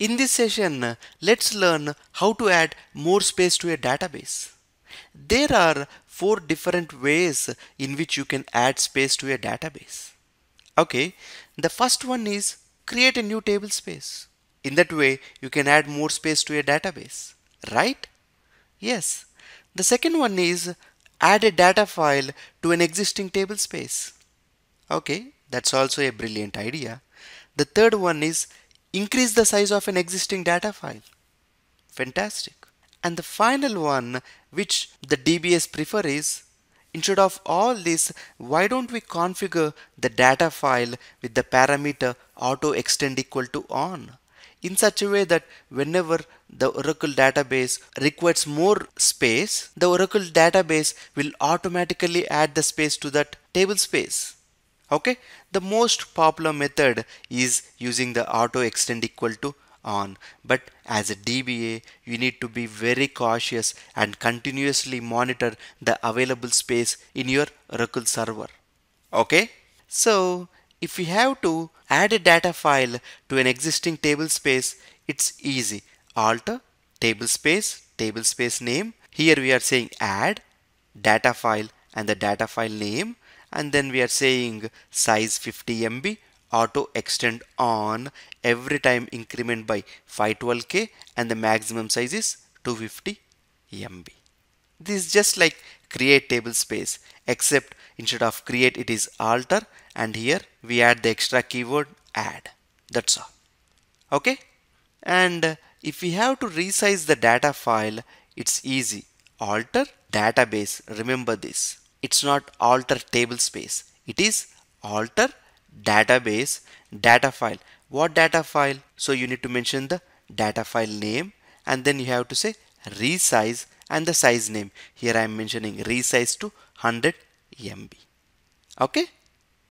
In this session, let's learn how to add more space to a database. There are four different ways in which you can add space to a database. Okay, the first one is create a new table space. In that way, you can add more space to a database, right? Yes. The second one is add a data file to an existing table space. Okay, that's also a brilliant idea. The third one is increase the size of an existing data file. Fantastic. And the final one which the DBAs prefer is instead of all this why don't we configure the data file with the parameter auto extend equal to on in such a way that whenever the Oracle database requires more space the Oracle database will automatically add the space to that table space okay? The most popular method is using the auto extend equal to on. But as a DBA you need to be very cautious and continuously monitor the available space in your Oracle server. Okay? So if we have to add a data file to an existing table space it's easy. Alter table space table space name. Here we are saying add data file and the data file name and then we are saying size 50 MB auto extend on every time increment by 512k and the maximum size is 250 MB. This is just like create table space except instead of create it is alter and here we add the extra keyword add. That's all. Okay. And if we have to resize the data file it's easy. Alter database. Remember this it's not alter table space. It is alter database data file. What data file? So you need to mention the data file name and then you have to say resize and the size name. Here I am mentioning resize to 100 MB okay